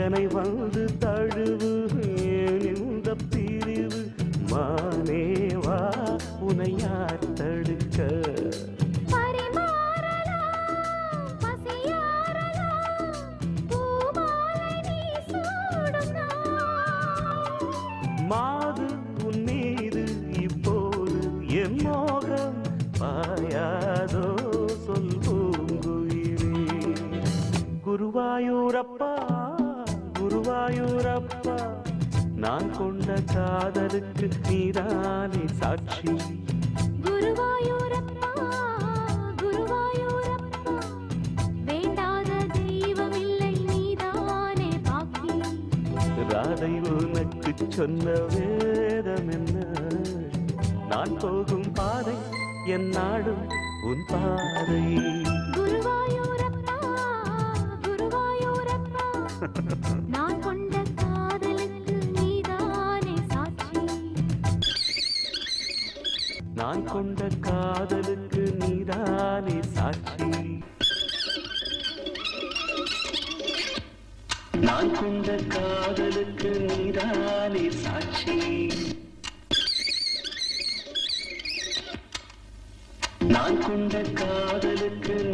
என்னை வந்து தழுவு ஏன் இந்த பிரிவு? மானேவா உனை யார் தடுக்க? மாது உன் மீது இப்போது என் மோகம் பாயாதோ? சொல் பூங்குயிலே குருவாயூரப்பா குருவாயூரப்பா நான் கொண்ட காதலுக்கு நீதானே சாட்சி. குருவாயூரப்பா குருவாயூரப்பா வேண்டாத தெய்வமில்லை நீதானே பாக்கி. ராதை உனக்கு சொன்ன வேதம் என்ன நான் போகும் பாதை என் நாடும் உன் பாதை. குருவாயூரப்பா குருவாயூரப்பா. நான் கொண்ட காதலுக்கு நீதானே சாட்சி. நான் கொண்ட காதலுக்கு நீதானே சாட்சி. நான் கொண்ட காதலுக்கு